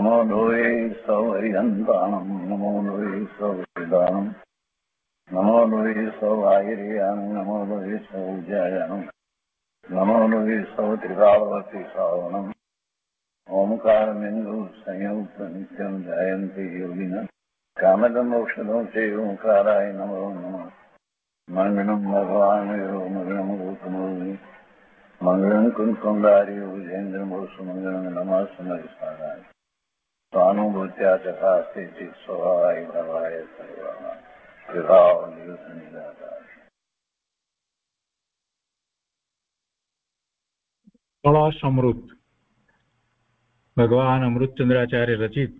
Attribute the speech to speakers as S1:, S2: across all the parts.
S1: નમો લોહે સૌહરિદાનમ નમો લોહે સૌહાયરિયાન નમો લોહે સૌજયાન નમો લોહે સૌ ત્રિકાવતી શ્રાવણમ ઓમકાર બિંદુ સંયુક્ત નિત્યમ જયંતી યોગિન કામદમોક્ષદો તે ઓંકારાય નમો નમઃ મંગળમ ભગવાન મંગળમ ગૌતમોની મંગળમ કુંકુંડારી વિજેન્દ્રમોષ મંગળમ નમઃ સમયસારાય સ્વાનુભૂત્યા નિયુત
S2: કળશ અમૃત ભગવાન અમૃતચંદ્રાચાર્ય રચિત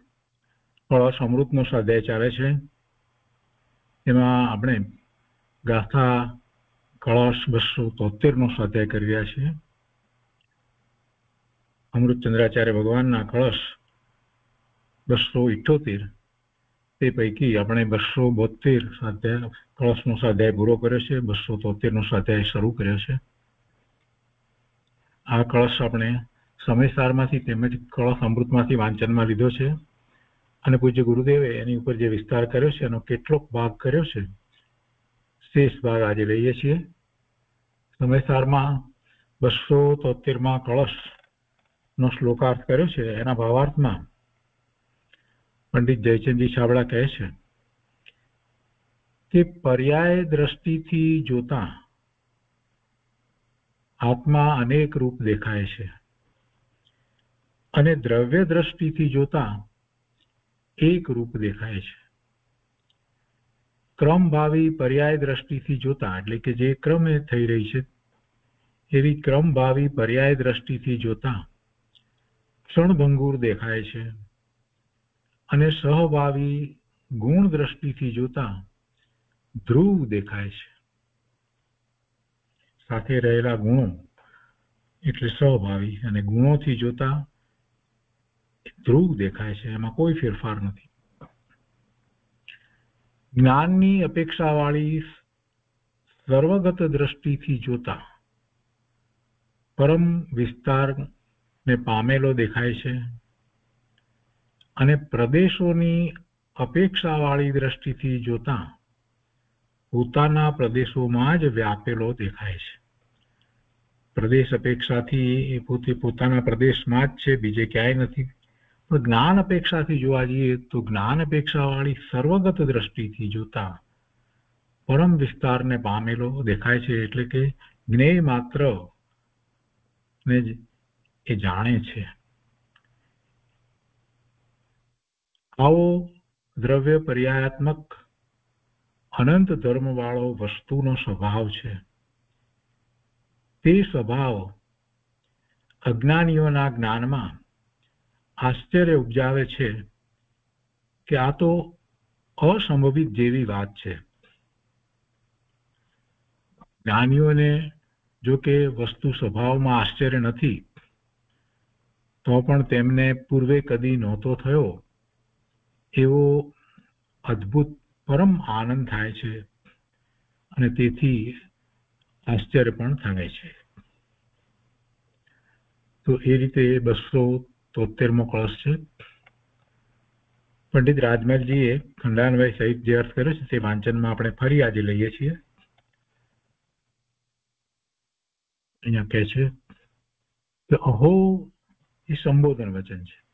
S2: કળશ અમૃતનો સ્વાધ્યાય ચાલે છે એમાં આપણે ગાથા કળશ બસો તોતેરનો સ્વાધ્યાય કરી રહ્યા છીએ અમૃતચંદ્રાચાર્ય ભગવાનના કળશ બસો ઇઠોતેર. તે પૈકી આપણે બસો બોતેર સ્વાધ્યાય કળશનો સ્વાધ્યાય પૂરો કર્યો છે. બસો તોતેરનો સ્વાધ્યાય શરૂ કર્યો છે. આ કળશ આપણે સમયસારમાંથી તેમજ કળશ અમૃતમાંથી વાંચનમાં લીધો છે. અને પૂજ્ય ગુરુદેવે એની ઉપર જે વિસ્તાર કર્યો છે એનો કેટલોક ભાગ કર્યો છે, શેષ ભાગ આજે લઈએ છીએ. સમયસારમાં બસો તોતેરમાં કળશ નો શ્લોકાર્થ કર્યો છે. એના ભાવાર્થમાં પંડિત જયચંદજી છાબડા કહે છે કે પર્યાય દ્રષ્ટિથી જોતા આત્મા અનેક રૂપ દેખાય છે અને દ્રવ્ય દ્રષ્ટિથી જોતા એક રૂપ દેખાય છે. ક્રમભાવી પર્યાય દ્રષ્ટિથી જોતા એટલે કે જે ક્રમે થઈ રહી છે એવી ક્રમભાવી પર્યાય દ્રષ્ટિથી જોતા ક્ષણભંગુર દેખાય છે. અને સહભાવી ગુણ દ્રષ્ટિથી જોતા ધ્રુવ દેખાય છે. સાથે રહેલા ગુણો એટલે સહભાવી અને ગુણોથી જોતા ધ્રુવ દેખાય છે. એમાં કોઈ ફેરફાર નથી. જ્ઞાનની અપેક્ષાવાળી સર્વગત દ્રષ્ટિથી જોતા પરમ વિસ્તારને પામેલો દેખાય છે. અને પ્રદેશોની અપેક્ષાવાળી દ્રષ્ટિથી જોતા પોતાના પ્રદેશોમાં જ વ્યાપેલો દેખાય છે. પ્રદેશ અપેક્ષાથી એ પોતે પોતાના પ્રદેશમાં જ છે, બીજે ક્યાંય નથી. પણ જ્ઞાન અપેક્ષાથી જોવા જઈએ તો જ્ઞાન અપેક્ષાવાળી સર્વગત દ્રષ્ટિથી જોતા, પરમ વિસ્તારને પામેલો દેખાય છે એટલે કે જ્ઞેય માત્ર ને જ એ જાણે છે. આવો દ્રવ્ય પર્યાયાત્મક અનંત ધર્મવાળો વસ્તુનો સ્વભાવ છે. તે સ્વભાવ અજ્ઞાનીઓના જ્ઞાનમાં આશ્ચર્ય ઉપજાવે છે કે આ તો અસંભવિત જેવી વાત છે. જ્ઞાનીઓને જો કે વસ્તુ સ્વભાવમાં આશ્ચર્ય નથી, તો પણ તેમને પૂર્વે કદી નહોતો થયો એવો અદ્ભુત, પરમ આનંદ થાય છે અને તેથી આશ્ચર્ય પણ થાય છે. તો એ રીતે બસો તોતેરમો કળશ છે. પંડિત રાજમલજીએ ખંડાનભાઈ સહિત જે અર્થ કર્યો છે તે વાંચનમાં આપણે ફરી આજે લઈએ છીએ. અહીંયા કહે છે કે અહો, એ સંબોધન વચન છે.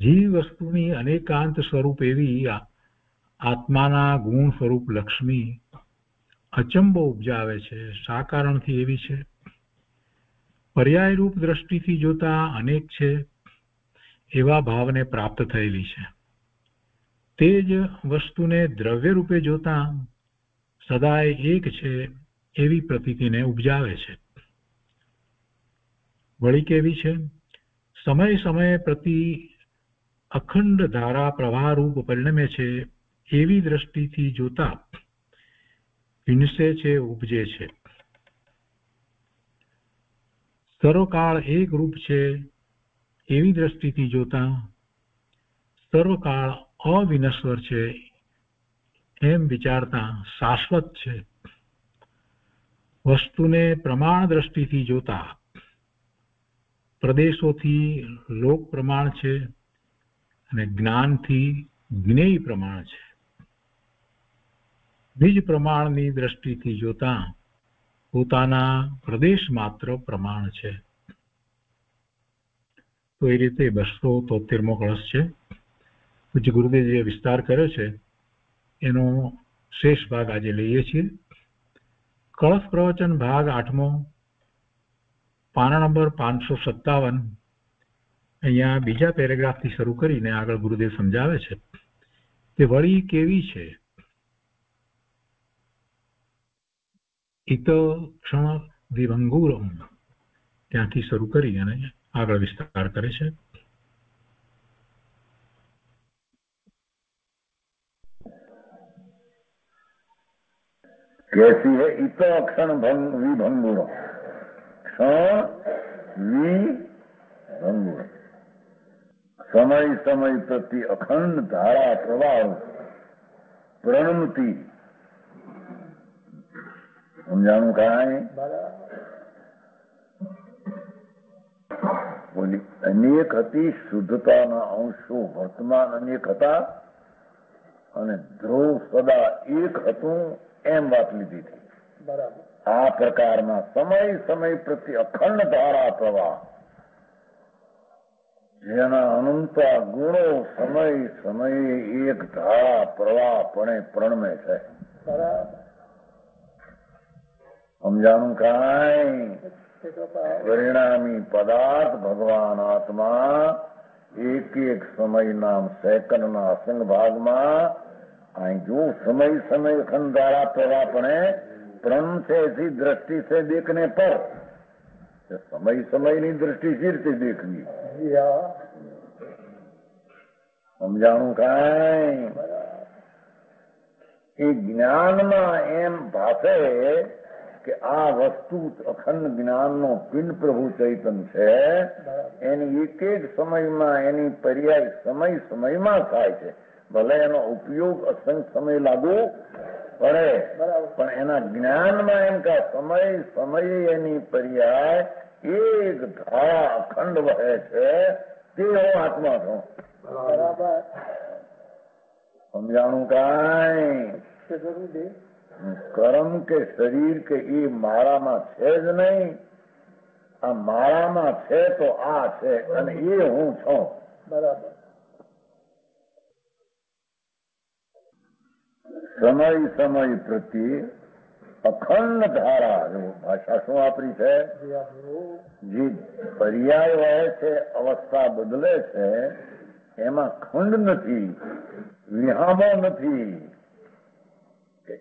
S2: જીવ વસ્તુની અનેકાંત સ્વરૂપ એવી આત્માના ગુણ સ્વરૂપ લક્ષ્મી અચંબો ઉપજાવે છે શા કારણથી એવી છે. પર્યાયરૂપ દ્રષ્ટિથી જોતા અનેક છે, એવા ભાવને પ્રાપ્ત થયેલી છે. તે જ વસ્તુને દ્રવ્ય રૂપે જોતા સદાય એક છે, એવી પ્રતીતિને ઉપજાવે છે. વળી કેવી છે? સમય સમય પ્રતિ અખંડ ધારા પ્રવાહ રૂપ પરિણમે છે, એવી દ્રષ્ટિથી જોતા વિનસે છે, ઉપજે છે. સર્વકાળ એક રૂપ છે, એવી દ્રષ્ટિથી જોતા સર્વકાળ અવિનશ્વર છે, એમ વિચારતા શાશ્વત છે. વસ્તુને પ્રમાણ દ્રષ્ટિથી જોતા પ્રદેશોથી લોક પ્રમાણ છે અને જ્ઞાનથી જ્ઞેય પ્રમાણ છે. નિજ પ્રમાણની દ્રષ્ટિથી જોતા પોતાના પ્રદેશ માત્ર પ્રમાણ છે. તો એ રીતે બસો તોતેરમો કળશ છે. પૂજ્ય ગુરુદેવ જે વિસ્તાર કર્યો છે, એનો શેષ ભાગ આજે લઈએ છીએ. કળશ પ્રવચન ભાગ આઠમો, પાના નંબર પાંચસો સત્તાવન અહીંયા બીજા પેરેગ્રાફથી શરૂ કરીને આગળ ગુરુદેવ સમજાવે છે તે વળી કેવી છે ઇત ક્ષણ વિભંગુરમ ત્યાંથી શરૂ કરી અને આગળ વિસ્તાર કરે છે
S1: कैसी है इत क्षण भंग विभंगुर क्षण विभंगुर સમય સમય પ્રતિ અખંડ ધારા પ્રવાહ પ્રણમતી. સમજાણું કાંઈ? બોલી અનેક હતી શુદ્ધતાના અંશો વર્તમાન અનેક હતા અને ધ્રુવ સદા એક હતું એમ વાત લીધી હતી. આ પ્રકારના સમય સમય પ્રત્યે અખંડ ધારા પ્રવાહ જેના અનંતા ગુણો સમય સમયે એક ધા પ્રવાહપણે પ્રણમે છે. સમજાણું કાંઈ? પરિણામી પદાર્થ ભગવાન આત્મા એક એક સમયના સેકન્ડના અસંગ ભાગમાં અહીં જો સમય સમય ખંધારા પ્રવાહપણે પ્રણ છે એથી દ્રષ્ટિ છે દેખને પર. સમય સમયની દ્રષ્ટિ ચીરતી દેખવી?
S3: જી
S1: સમજાણું કઈ? એ જ્ઞાનમાં એમ ભાષે કે આ વસ્તુ અખંડ જ્ઞાનનો પિંડ પ્રભુ ચૈતન છે. એની એક એક સમયમાં એની પર્યાય સમય સમયમાં થાય છે. ભલે એનો ઉપયોગ અસંગ સમય લાગુ પડે
S3: બરાબર.
S1: પણ એના જ્ઞાનમાં એમ કે સમય સમયે એની પર્યાય એક ધા અખંડ વહે છે તે હું આત્મા છું.
S3: બરાબર.
S1: સમજાણું કાંઈ? કર્મ કે શરીર કે એ મારામાં છે જ નહીં. આ મારામાં છે તો આ છે અને એ હું છું.
S3: બરાબર.
S1: સમય સમય પ્રત્યે અખંડ ધારા ભાષા શું વાપરી છે?
S3: જી
S1: પર્યાય વહે છે, અવસ્થા બદલે છે, એમાં ખંડ નથી, વિહામો નથી. કે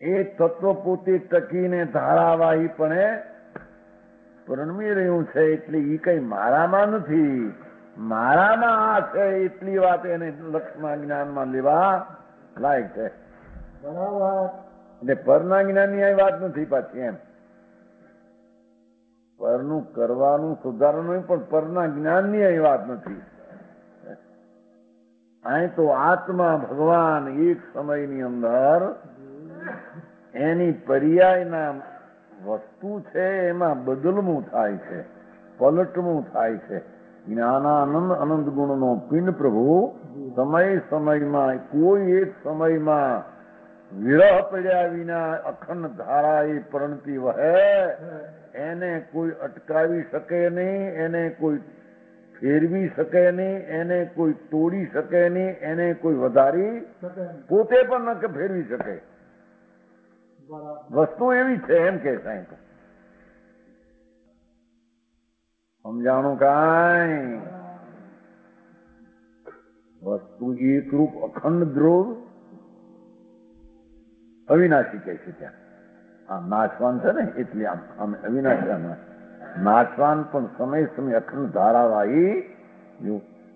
S1: એ તત્વ પોતે ટકીને ધારાવાહીપણે પરણવી રહ્યું છે, એટલે એ કઈ મારામાં નથી. મારામાં આ છે, એટલી વાત એને લક્ષ્મણ જ્ઞાનમાં લેવા લાયક છે.
S3: બરાબર.
S1: એટલે પરના જ્ઞાનની આ વાત નથી પાછી એમ. પરનું કરવાનું સુધારવાનું પણ પરના જ્ઞાનની અહીં વાત નથી. અહીં તો આત્મા ભગવાન એક સમયની અંદર એની પર્યાયના વસ્તુ છે, એમાં બદલવું થાય છે, પલટવું થાય છે. જ્ઞાનાનંદ અનંત ગુણનો પિંડ પ્રભુ, સમય સમયમાં, કોઈ એક સમયમાં વિરહ પડ્યા વિના અખંડ ધારા એ પરણતી વહે એને કોઈ અટકાવી શકે નહીં એને કોઈ ફેરવી શકે નહીં એને કોઈ તોડી શકે નહીં એને કોઈ વધારી પોતે પણ ન ફેરવી શકે. વસ્તુ એવી છે એમ કે સાહેબ સમજાણું કાંઈ? વસ્તુ એકરૂપ અખંડ દ્રોહ અવિનાશી કહે છે ત્યાં. આ નાશવાન છે ને, એટલે આમ અવિનાશી નાશવાન પણ સમય સમય અખંડ ધારાવાહી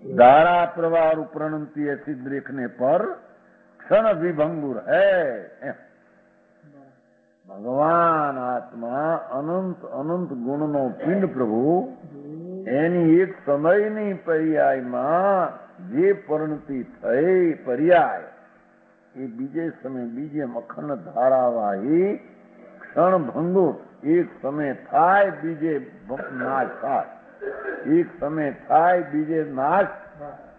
S1: ધારા પ્રવાહ પ્રણંતી એસી ને પર ક્ષણ વિભંગુર હે ભગવાન આત્મા અનંત અનંત ગુણનો પિંડ પ્રભુ, એની એક સમયની પર્યાયમાં જે પરિણતિ થઈ, પર્યાય. એ બીજે સમય બીજે મખન ધારાવા એ ક્ષણ ભંગુર એક સમય થાય, બીજે નાશ થાય. એક સમય થાય, બીજે નાશ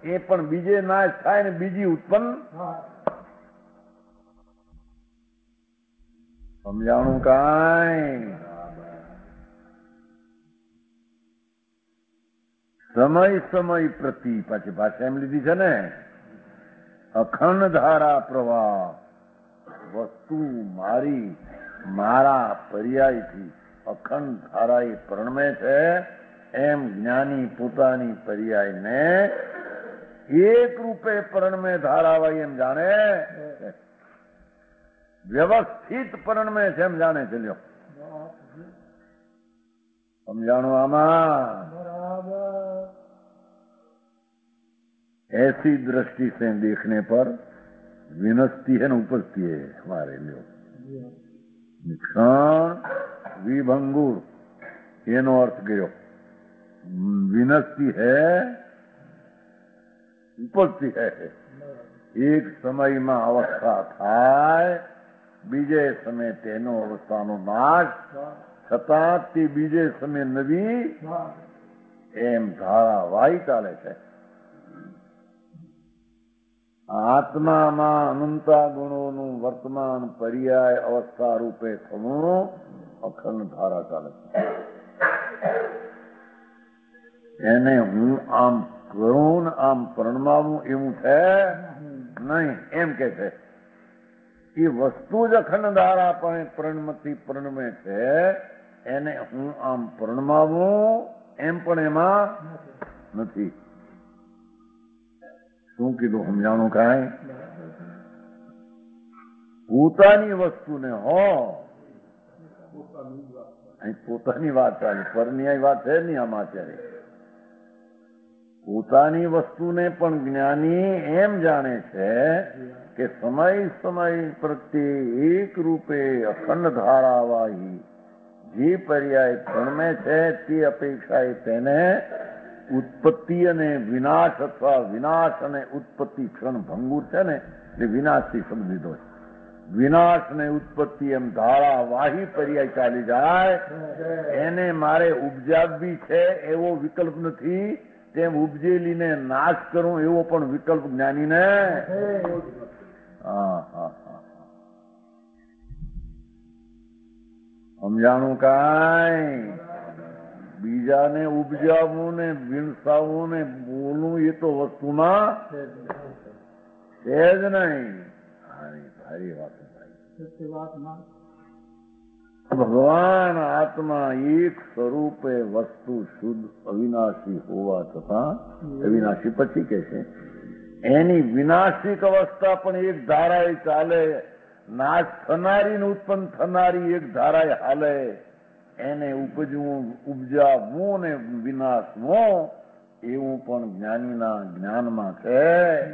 S1: એ પણ બીજે નાશ થાય ને બીજી ઉત્પન્ન સમજાણું કાંઈ? સમય સમય પ્રતિ પાછી ભાષા એમ લીધી છે ને. અખંડ ધારા પ્રવાહ. વસ્તુ મારી, મારા પર્યાયથી અખંડ ધારા પરણમે છે, એમ જ્ઞાની પોતાની પર્યાયને એક રૂપે પરણમે ધારાવાય એમ જાણે. વ્યવસ્થિત પરણમે છે એમ જાણે છે સમજાણું આમાં? ऐसी दृष्टि से देखने पर विनस्ती है न उपजती है हमारे लिए ક્ષણ વિભંગુર એનો અર્થ ગયો વિનસ્તી હે ઉપજતી હે એક સમયમાં અવસ્થા થાય બીજે સમયે તેનો અવસ્થાનો નાશ
S3: હા
S1: છતાં તે બીજે સમયે નવી
S3: હા
S1: એમ ધારાવાહી ચાલે છે આત્મામાં અનંતા ગુણોનું વર્તમાન પર્યાય અવસ્થા રૂપે થવું અખંડ ધારા ચાલે એને હું આમ કરું આમ પ્રણમાવું એવું છે? નહીં, એમ કે છે. એ વસ્તુ જ અખંડ ધારા પણ પરણમતી પ્રણમે છે. એને હું આમ પ્રણમાવું એમ પણ એમાં નથી. શું કીધું સમજાણું કાંઈ? પોતાની વસ્તુને, હો. પોતાની વાત ચાલે, પરની વાત છે નહીં આમાં અત્યારે? પોતાની વસ્તુને પણ જ્ઞાની એમ જાણે છે કે સમય સમય પ્રત્યે એક રૂપે અખંડ ધારાવાહી જે પર્યાય પ્રણમે છે તે અપેક્ષાએ તેને ઉત્પત્તિ અને વિનાશ અથવા વિનાશ અને ઉત્પત્તિ ક્ષણ ભંગુર છે ને એ વિનાશથી લીધો છે. વિનાશ ને ઉત્પત્તિ એમ ધારાવાહી પર્યાય ચાલી જાય, એને મારે ઉપજાવવી છે એવો વિકલ્પ નથી. તેમ ઉપજેલીને નાશ કરું એવો પણ વિકલ્પ જ્ઞાનીને સમજાણું કાંઈ? બીજાને ઉપજાવવું ને વિણસાવવું ને બોલવું એ તો વસ્તુમાં છે જ નહીં. ભારી વાત ભગવાન આત્મા એક સ્વરૂપે વસ્તુ શુદ્ધ અવિનાશી હોવા છતાં અવિનાશી પછી કે છે એની વિનાશિક અવસ્થા પણ એક ધારાએ ચાલે નાશ થનારી ને ઉત્પન્ન થનારી એક ધારાએ હાલે. એને ઉપજવું ઉપજાવવું ને વિનાશવું એવું પણ જ્ઞાનીના જ્ઞાનમાં છે.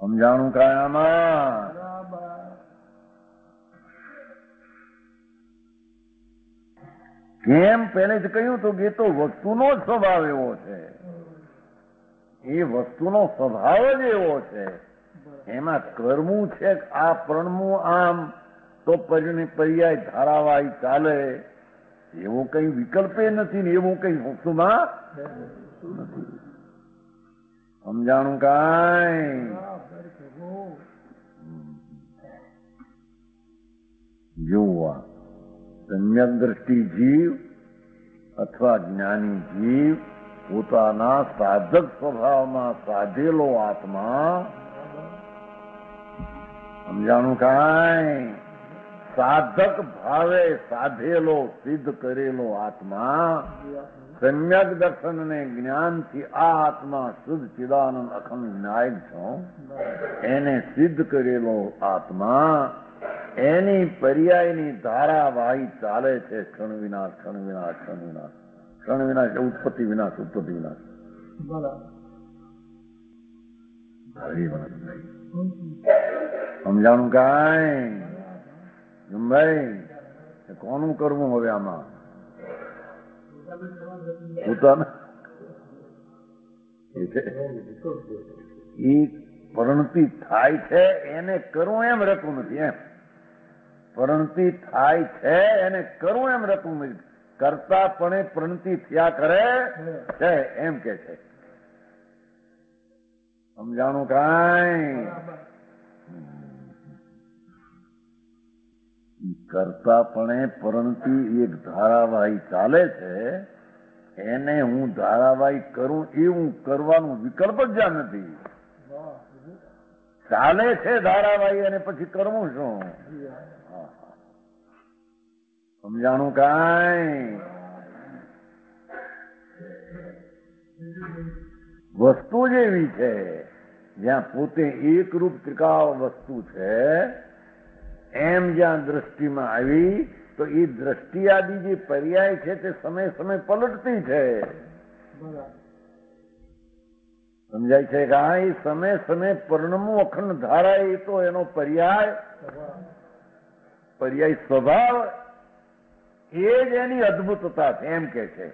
S1: સમજાણું
S3: કાયામાં?
S1: કેમ? પેલે જ કહ્યું તો કે તો વસ્તુનો જ સ્વભાવ એવો છે. એ વસ્તુનો સ્વભાવ જ એવો છે. એમાં કરવું છે આ પ્રણવું આમ, તો પર્યાય ધારાવાહી ચાલે. એવો કઈ વિકલ્પે નથી ને એવું કઈ વસ્તુમાં સમજાણું
S3: કાય
S1: જોવા સમ્યક દ્રષ્ટિ જીવ અથવા જ્ઞાની જીવ પોતાના સાધક સ્વભાવમાં સાધેલો આત્મા સમજાણું કાંઈ? સાધક ભાવે સાધેલો સિદ્ધ કરેલો આત્મા સમ્યક દર્શન ને જ્ઞાનથી આ આત્મા શુદ્ધ ચિદાનંદ અખંડ વિનાયક છો? એને સિદ્ધ કરેલો આત્મા એની પર્યાયની ધારાવાહી ચાલે છે ક્ષણ વિનાશ ક્ષણ વિનાશ ક્ષણ વિનાશ ક્ષણ વિનાશ ઉત્પત્તિ વિનાશ ઉત્પત્તિ વિનાશ
S3: બરાબર.
S1: સમજાણું કાંઈ? એ કોનું કરવું હવે આમાં? પોતાના પરણતી થાય છે, એને કરવું એમ રહેતું નથી, એમ. પરણતી થાય છે, એને કરવું એમ રતું નથી. કરતા પણ પ્રણતિ થયા કરે છે, એમ કે છે. સમજાણું કાંઈ? કરતાપણે પરંતુ એક ધારાવાહી ચાલે છે, એને હું ધારાવાહી કરું એ હું કરવાનો વિકલ્પ જ જ્યાં નથી. ચાલે છે ધારાવાહી અને પછી કરવું શું? સમજાણું કાંઈ? વસ્તુ એવી છે, જ્યાં પોતે એકરૂપ ત્રિકાળ વસ્તુ છે એમ જ્યાં દ્રષ્ટિમાં આવી તો એ દ્રષ્ટિ આદિ જે પર્યાય છે તે સમય સમય પલટતી છે. સમજાય છે કે હા એ સમય સમય પરણમો અખંડ ધારા એ તો એનો પર્યાય.
S3: સ્વભાવ.
S1: પર્યાય સ્વભાવ એ જ એની અદ્ભુતતા છે એમ કે છે.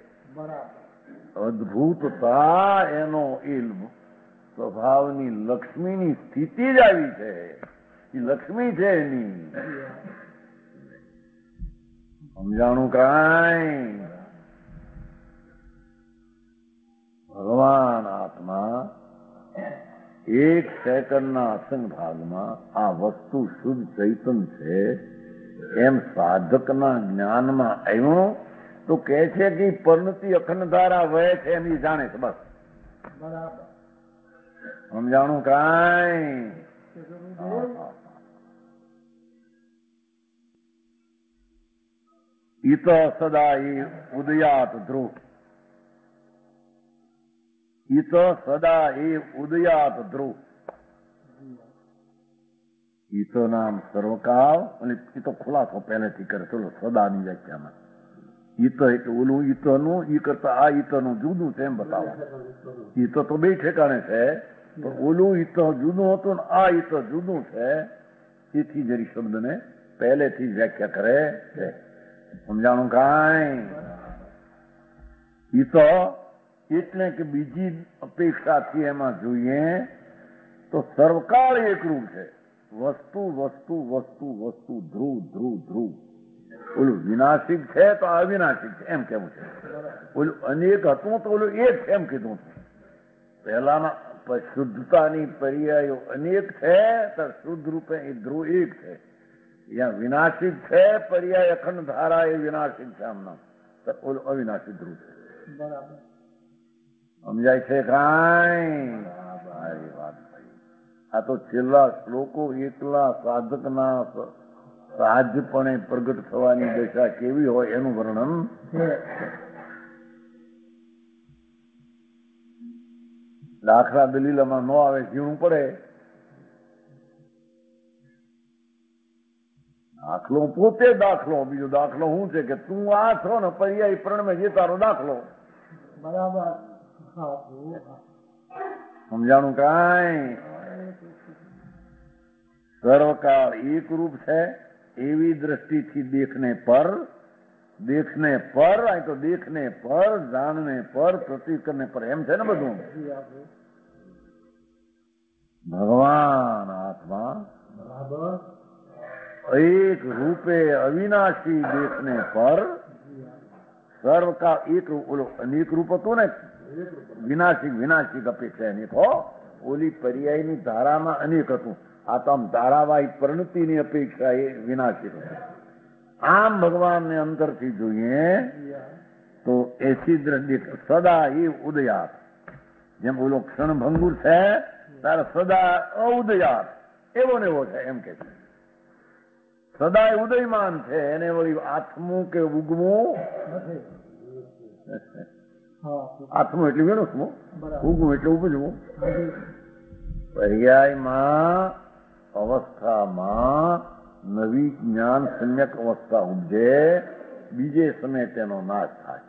S1: અદભુતતા એનો એ સ્વભાવની લક્ષ્મીની સ્થિતિ જ આવી છે. લક્ષ્મી છે એની. સમજાણું કાંઈ? ભગવાન આત્મા એક સેકન્ડના અસંગ ભાગમાં આ વસ્તુ શુદ્ધ ચૈતન છે એમ સાધકના જ્ઞાનમાં આવ્યું તો કે છે કે પરણતી અખંડ ધારા વહે છે એમ જાણે છે બસ.
S3: બરાબર.
S1: સમજાણું કાંઈ? ઈ ઉદયાત ધ્રુવ ઈત સદા ઈ ઉદયાત ધ્રુવ ઈતો નામ સર્વકાળ અને ઈતો ખુલાસો પહેલેથી કરે, ચલો, સદાની વ્યાખ્યામાં। ઈત એટલે ઓલું ઈતનું ઈ કરતા આ ઈતનું જુદું છે, એમ બતાવો। ઈતો તો બે ઠેકાણે છે, પણ ઓલું ઈત જુદું હતું ને આ ઈત જુદું છે, એથી જરી શબ્દને પહેલેથી જ વ્યાખ્યા કરે છે। સમજાણું કાંઈ ઈ તો એટલે કે બીજી અપેક્ષાથી એમાં જોઈએ તો સર્વકાળ એકરૂપ છે વસ્તુ વસ્તુ વસ્તુ વસ્તુ ધ્રુવ ધ્રુવ ધ્રુવ ઓલું વિનાશિક છે તો અવિનાશિક છે એમ કેવું છે ઓલું અનેક હતું તો ઓલું એક છે એમ કીધું પહેલાના પ- શુદ્ધતાની પર્યાયો અનેક છે તો શુદ્ધ રૂપે એ ધ્રુવ એક છે વિનાશિક છે પર્યાય અખંડ ધારા એ વિનાશિત છે આમના અવિનાશી ધ્રુવ છે
S3: બરાબર
S1: સમજાય છે કાંઈ સારી વાત થઈ આ તો છેલ્લા શ્લોકો એકલા સાધકના ના સહજપણે પ્રગટ થવાની દશા કેવી હોય એનું વર્ણન દાખલા દલીલમાં ન આવે ઝીણું પડે દાખલો પોતે દાખલો બીજો દાખલો શું છે કે તું આ છો ને પર્યાય પ્રણમે જે તારો દાખલો.
S3: બરાબર.
S1: સમજાણું કાંઈ? સર્વકાળ એક રૂપ છે એવી દ્રષ્ટિથી દેખને પર દેખને પર આ તો દેખને પર જાણને પર પ્રતિકરને પર એમ છે ને બધું. ભગવાન આત્મા.
S3: બરાબર.
S1: અવિનાશી દેખને પર
S3: જી હા.
S1: સર્વકાળ એક રૂપ, ઓલો અનેક રૂપ હતું ને, વિનાશી વિનાશી અપેક્ષા અનેક, હો, ઓલી પર્યાયની ધારામાં અનેક હતું. આ તો આમ ધારાવાહિક પરિણતિની અપેક્ષા એ વિનાશી આમ ભગવાનને અંદરથી જોઈએ તો એ છિદ્ર સદા એ ઉદયાત. જેમ ઓલો ક્ષણભંગુર છે, તારે સદા અઉદયાત. એવો ને એવો છે, એમ કે છે. સદા એ ઉદયમાન છે. એને વળી આથમું કે
S3: ઉગમું.
S1: આત્મું એટલે
S3: વેણુસમું
S1: ઉગમું એટલે ઉપજવું. પર્યાયમાં અવસ્થામાં નવી જ્ઞાન સમ્યક અવસ્થા ઉપજે. બીજે સમય તેનો નાશ થાય.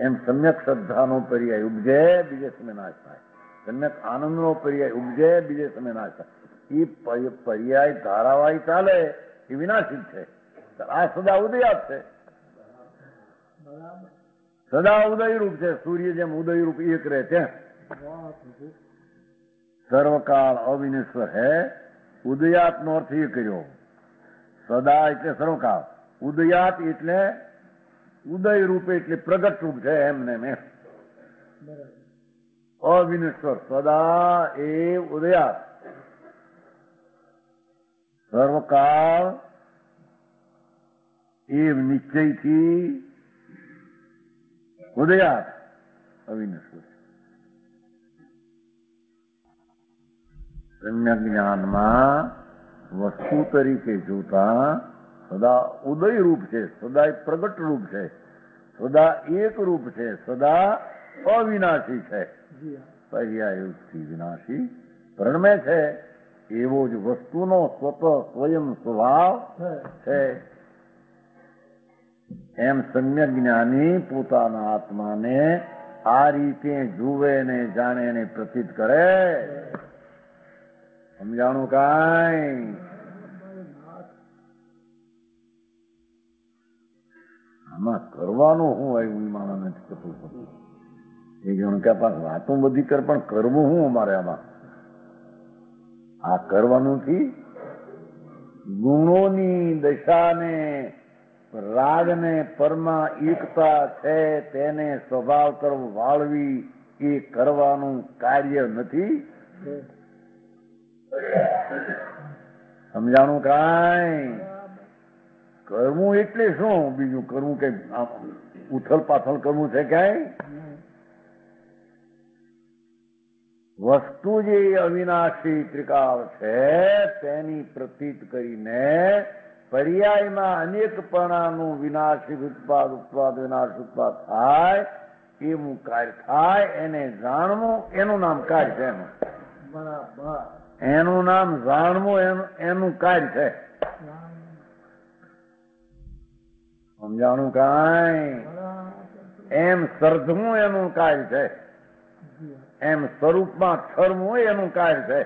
S1: એમ સમ્યક શ્રદ્ધાનો પર્યાય ઉપજે બીજે સમય નાશ થાય. સમ્યક આનંદનો પર્યાય ઉપજે બીજે સમય નાશ થાય. એ પર્ય- પર્યાય ધારાવાહી ચાલે. એ વિનાશિક છે. આ સદા ઉદયાત છે. સદા ઉદય રૂપ છે. સૂર્ય જેમ ઉદયરૂપ એક રહે
S3: છે
S1: સર્વકાળ અવિનેશ્વર હે. ઉદયાત નો અર્થ એ કર્યો. સદા એટલે સર્વકાળ. ઉદયાત એટલે ઉદય રૂપે એટલે પ્રગટ રૂપ છે એમને મેં અવિનેશ્વર સદા એ ઉદયાત. સર્વકાળ એ નિશ્ચયથી ઉદયાત અવિનશ્વર સમ્યક જ્ઞાનમાં વસ્તુ તરીકે જોતા સદા ઉદય રૂપ છે સદા પ્રગટ રૂપ છે સદા એક રૂપ છે સદા અવિનાશી છે પર્યાયુક્તિ વિનાશી પ્રણમે છે એવો જ વસ્તુનો સ્વત સ્વયં સ્વભાવ
S3: છે.
S1: એમ સમ્ય જ્ઞાની પોતાના આત્માને આ રીતે જુએ ને જાણે ને પ્રતીત કરે. સમજાણું કાંઈ? આમાં કરવાનું શું આવ્યું માણસ નથી થતું પડતું. એ જણ કે પાછ વાતો બધી કર પણ કરવું હું અમારે આમાં? આ કરવાનું થી ગુણોની દશાને, રાગને, પરમા એકતા છે તેને સ્વભાવ તરફ વાળવી એ કરવાનું કાર્ય નથી. સમજાણું કાંઈ? કરવું એટલે શું? બીજું કરવું કઈ ઉથલ પાથલ કરવું છે ક્યાંય
S3: નહીં.
S1: વસ્તુ જે અવિનાશી ત્રિકાળ છે તેની પ્રતીત કરીને પર્યાયમાં અનેકપણાનું વિનાશી ઉત્પાદ ઉત્પાદ વિનાશ ઉત્પાદ થાય એવું કાર્ય થાય એને જાણવું એનું નામ કાર્ય છે એનું.
S3: બરાબર.
S1: એનું નામ જાણવું એનું એનું કાર્ય છે. સમજાણું કાંઈ? એમ સર્જવું એનું કાર્ય છે. એમ સ્વરૂપમાં ઠરવું એનું કાર્ય છે.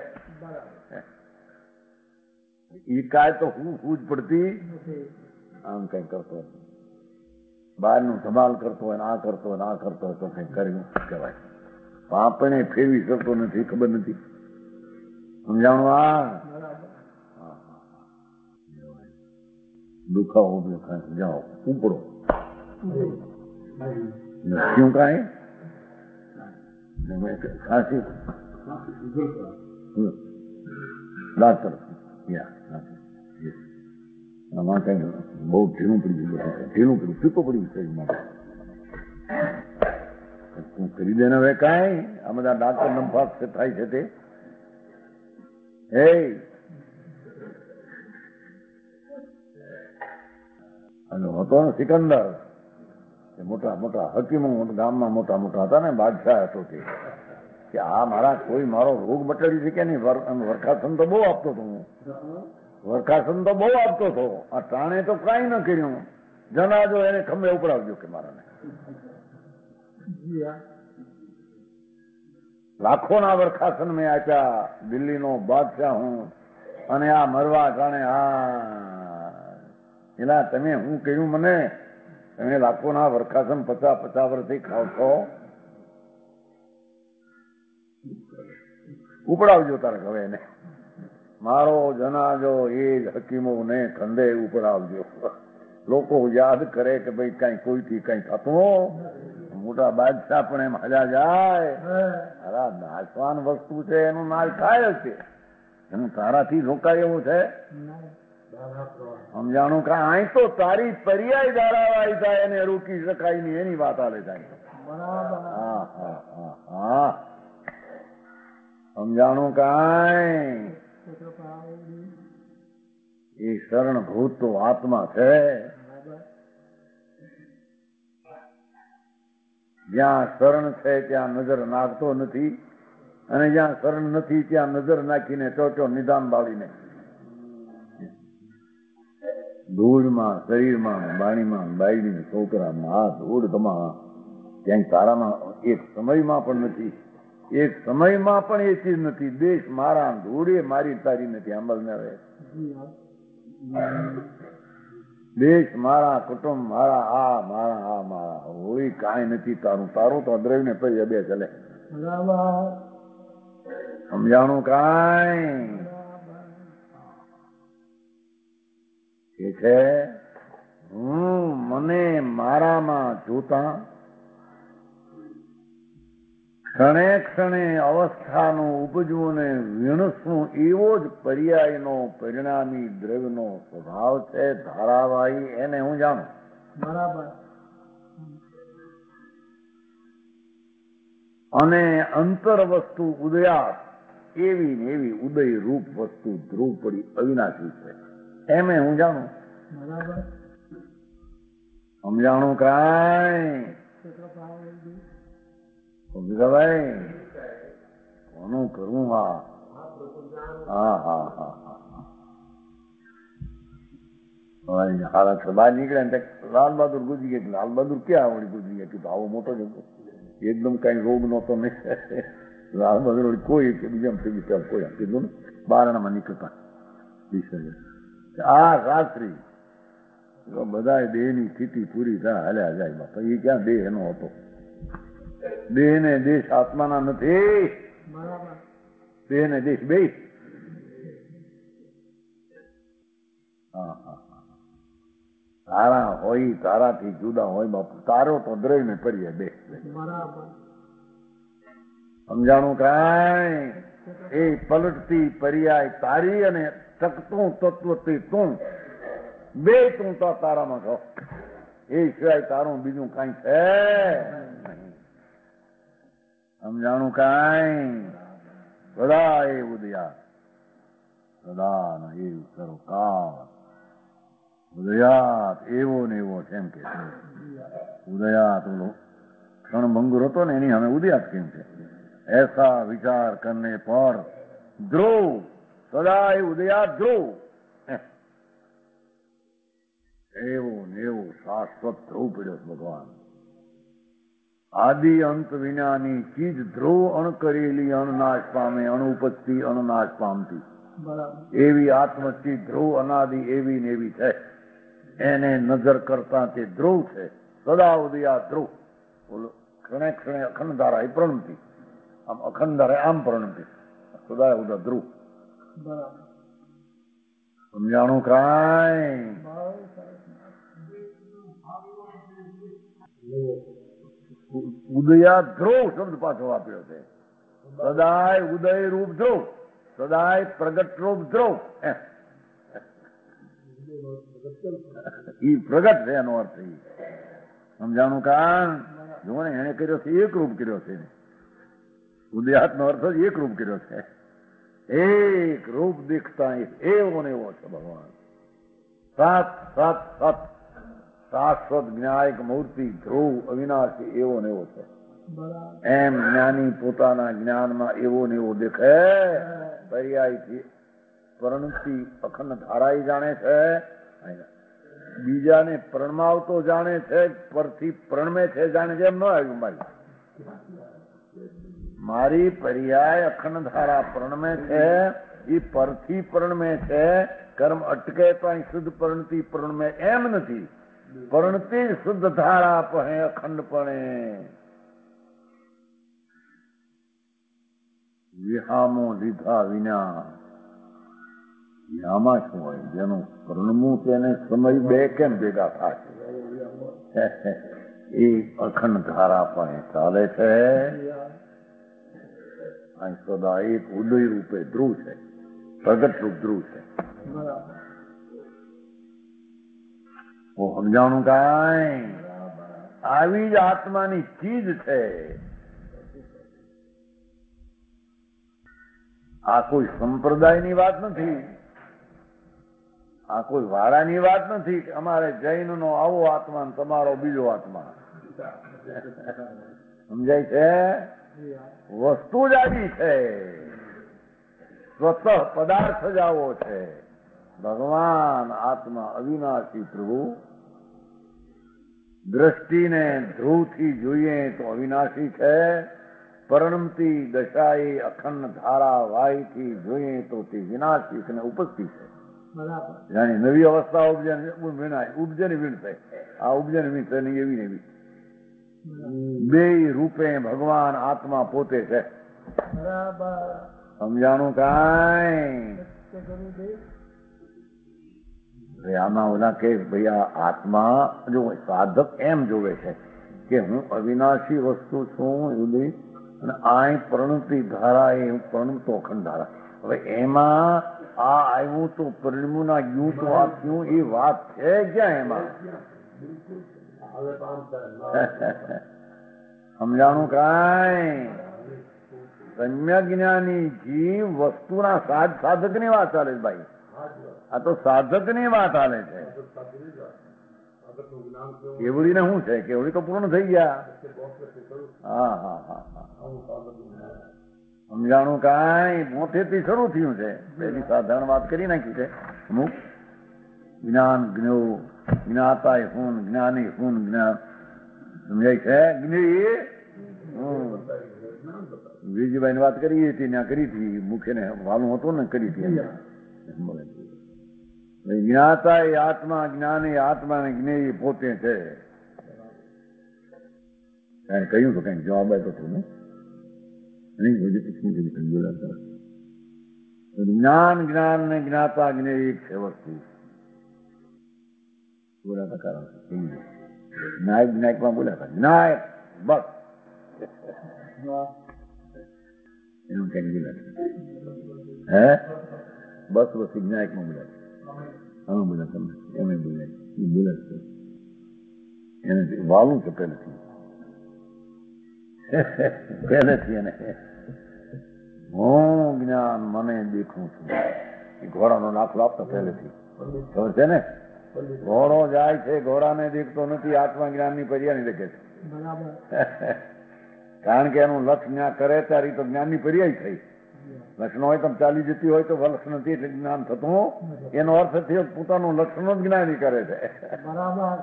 S1: એ કાય તો હું હું જ પડતી આમ કઈ કરતો. બહારનું ધમાલ કરતો હોય આ કરતો હોય આ કરતો હોય તો કઈ કર્યું કહેવાય. આપણે ફેરવી શકતો નથી ખબર નથી. સમજાણું? આ દુખાવો દુખાય જાઓ ઉપડો. શું કાંઈ? આમાં કઈ બહુ ઝીણું પડી ગયું. ઢીલું પડ્યું ફીકો પડ્યું શરીર તું કરી દેને હવે કાંઈ આ બધા ડાક્ટર નંફાક થાય છે તે હે અને હતો સિકંદર મોટા મોટા હકીમો ગામમાં મોટા મોટા હતા ને, બાદશાહ હતો તે. કે આ મારા કોઈ મારો રોગ મટાડી શકે નહીં વરખાસન તો બહુ આપતો હતો હું. વરખાસન તો બહુ આપતો હતો. આ ટાણે તો કાંઈ ન કર્યું. જનાજો એને ખંભે ઉપડાવજો કે મારાને.
S3: હા
S1: લાખોના વરખાસન મેં આપ્યા. દિલ્હીનો બાદશાહ હું. અને આ મરવા જાણે આ એના તમે હું કહ્યું મને તમે લાખોના વરખાસમ પચાસ પચાસ વર્ષથી ખાવ છો? ઉપડાવજો તારે હવે એને. મારો જનાજો એ જ હકીમોને ખંદે ઉપડાવજો. લોકો યાદ કરે કે ભાઈ કઈ કોઈથી કઈ થતું મોટા બાદશાહ પણ એમ હજા જાય. તારા નાચવાન વસ્તુ છે, એનું નાચ થાય છે. એનું તારાથી રોકાય એવું છે. સમજાણું? કે અહીં તો તારી પર્યાય ધારાવાળી થાય એને રોકી શકાય નહીં. એની વાત આલે જાય સમજાણું કાંઈ. એ શરણભૂત તો આત્મા છે. જ્યાં શરણ છે ત્યાં નજર નાખતો નથી. અને જ્યાં શરણ નથી ત્યાં નજર નાખીને ચોચો નિદાન બાળીને. ધૂળમાં શરીરમાં બાણીમાં બાયડીને છોકરામાં આ ધૂળ તમા ક્યાંય તારામાં એક સમયમાં પણ નથી. એક સમયમાં પણ એ ચીજ નથી. દેશ મારા ધૂળે મારી તારી નથી. આંબલ ને હવે
S3: જી હા
S1: દેશ મારા કુટુંબ મારા આ મારા આ મારા હોય કાંઈ નથી તારું. તારું તો દ્રવ્ય પછી બે ચલે. સમજાણું કાંઈ? છે હું મને મારામાં જોતા ક્ષણે ક્ષણે અવસ્થાનું ઉપજવું ને વીણસવું એવો જ પર્યાયનો પરિણામી દ્રવ્યનો સ્વભાવ છે ધારાવાહી એને હું જાણું.
S3: બરાબર.
S1: અને અંતર વસ્તુ ઉદયા એવી ને એવી ઉદય રૂપ વસ્તુ ધ્રુવ પડી અવિનાશી છે. એમે હું જાણું.
S3: બરાબર.
S1: સમજાણું કાંઈ. ભાઈ કોનું કરવું હા હા હા હા છે બહાર નીકળ્યા ને લાલ બહાદુર ગુજરી ગયા લાલ બહાદુર ક્યાં આવડી ગુજરી ગયા કીધું આવો મોટો જતો એકદમ કઈ રોગ નહોતો નહીં લાલ બહાદુર કોઈ બીજા કોઈ કીધું ને. બારણામાં નીકળતા. વિસર્જન. આ રાત્રિ બધા દેહની સ્થિતિ પૂરી થાય હાલ્યા જાય બાપા. એ ક્યાં દેહ નો હતો? દેહ ને દેશ આત્માના નથી. દેહ ને દેશ બે. તારા હોય તારાથી જુદા હોય બાપુ. તારો તો દ્રય ને પડીએ બે
S3: બરાબર.
S1: સમજાણું કાંઈ? એ પલટતી પર્યાય તારી અને ટકતું તત્વથી તું. બે તું તો તારામાં છો એ સિવાય તારું બીજું કઈ છે. સમજાણું કઈ? બધા એ ઉદયા. સદા ન એ સરોકાર ઉદયાત એવો ને એવો છે એમ કે ઉદયાત ઓલો ક્ષણભંગુર હતો ને એની અમે ઉદયાત કેમ છે? ऐसा विचार करने पर ध्रुव सदा એ ઉદયાત ધ્રુવ એવો ને એવો શાશ્વત ધ્રુવ પડ્યો છે ભગવાન આદિ અંત વિનાની ચીજ ધ્રુવ અણ કરેલી અણનાશ પામે અણુપજતી અણનાશ પામતી
S3: બરાબર
S1: એવી આત્મચિત ધ્રુવ અનાદિ એવી ને એવી છે એને નજર કરતા તે ધ્રુવ છે સદા ઉદયા ધ્રુવ બોલો ક્ષણે ક્ષણે અખંડ ધારા એ પ્રણમતી આમ અખંડ ધારા આમ પ્રણમતી સદા ઉદા ધ્રુવ સમજાણું કાંઈ ઉદયા ધ્રુવ શબ્દ પાછો આપ્યો છે સદાય ઉદય રૂપ ધ્રુવ સદાય પ્રગટ રૂપ ધ્રુવ. ઈ પ્રગટ છે એનો અર્થ સમજાણું કાન જુઓ ને એને કર્યો છે એક રૂપ કર્યો છે ઉદયાત નો અર્થ જ એક રૂપ કર્યો છે. એક રૂપ દીખતા એવો ને એવો છે ભગવાન. સાત સાત સાત. શાશ્વત જ્ઞાયક મૂર્તિ ધ્રુવ અવિનાશી એવો ને એવો છે. એમ જ્ઞાની પોતાના જ્ઞાનમાં એવો ને એવો દેખે. પર્યાયથી પરણતી અખંડ ધારાઈ જાણે છે. બીજાને પ્રણમાવતો જાણે છે પરથી પ્રણમે છે જાણે છે એમ ન આવ્યું મારી. મારી પર્યાય અખંડ ધારા પ્રણમે છે એ પરથી પ્રણમે છે કર્મ અટકે તો અહીં શુદ્ધ પરણતી પ્રણમે એમ નથી. પરણતી શુદ્ધ ધારા પહે અખંડપણે. વિહામો લીધા વિના આમાં શું હોય? જેનું પ્રણમું તેને સમય બે કેમ ભેગા થાય એ અખંડ ધારા પણ ચાલે છે. અહીં સદા એક ઉદય રૂપે ધ્રુવ છે. પ્રગટ રૂપ ધ્રુવ છે. હું સમજાણું કાંઈ? આવી જ આત્માની ચીજ છે. આ કોઈ સંપ્રદાયની વાત નથી. આ કોઈ વાળાની વાત નથી કે અમારે જૈન નો આવો આત્મા તમારો બીજો આત્મા. સમજાય છે? વસ્તુ જ આવી છે. સ્વતઃ પદાર્થ જ આવો છે. ભગવાન આત્મા અવિનાશી પ્રભુ. દ્રષ્ટિને ધ્રુવથી જોઈએ તો અવિનાશી છે. પરણમતી દશાએ અખંડ ધારા વાયથી જોઈએ તો તે વિનાશી અને ઉપસ્થિત છે. જાણી નવી અવસ્થા ઉપજન ને ઉપજન ઉપજે થાય આ ઉપજન ને વીણ થાય એવી ને એવી. બે રૂપે ભગવાન આત્મા પોતે છે. સમજાણું કાંઈ? આમાં ઓલા કે ભાઈ આત્મા જો સાધક એમ જોવે છે કે હું અવિનાશી વસ્તુ છું એવી અને આ પ્રણતિ ધારા એ હું પ્રણતો અખંડ ધારા. હવે એમાં આ આવ્યું તો પરિણમું ના ગયું તો આ એ વાત છે ક્યાં એમાં? સમજાણું કાંઈ? સમ્યક જ્ઞાની જીવ વસ્તુના સાધ સાધકની વાત ચાલે છે ભાઈ. આ તો સાધકની વાત ચાલે છે. કેવડીને શું છે? કેવડી તો પૂર્ણ થઈ ગયા. હા હા હા હા. સમજાણું કાંઈ? મોટેથી શરૂ થયું છે. પેલી સાધારણ વાત કરી નાખી છે. અમુક જ્ઞાન જ્ઞો જ્ઞાતા હું જ્ઞાની હું જ્ઞાન સમજાય છે જ્ઞેય. વીરજીભાઈ વાત કરી હતી ત્યાં કરી હતી મુખે ને વાલું હતું ને કરી હતી જ્ઞાતા એ આત્મા જ્ઞાની આત્મા ને જ્ઞેય પોતે છે કાંઈ કહ્યું તો કઈ જવાબ આપ્યો હતો ને જ્ઞાન જ્ઞાન ને જ્ઞાતા જ્ઞેય એક છે વસ્તુ બોલાતા કારણ સમજો. નાયક નાયકમાં બોલાતા નાયક બસ એનું કઈ બોલા હે બસ બસ નાયકમાં બોલાતા અમે બોલાતા ને એમ બોલાય એ એને વાલું છે પહેલેથી પહેલેથી એને હું જ્ઞાન મને દેખું છું એ ઘોડાનો દાખલો આપતો પહેલેથી ખબર છે ને ઘોડો જાય છે ઘોડાને દેખતો નથી આત્મા જ્ઞાનની પર્યાની લખે છે.
S3: બરાબર.
S1: કારણ કે એનું લક્ષ જ્ઞાન કરે ત્યારે તો જ્ઞાનની પર્યાય થઈ. લક્ષણ હોય તમે ચાલી જતી હોય તો લક્ષ નથી એટલે જ્ઞાન થતું એનો અર્થ થયો પોતાનું લક્ષણો જ જ્ઞાની કરે છે.
S3: બરાબર.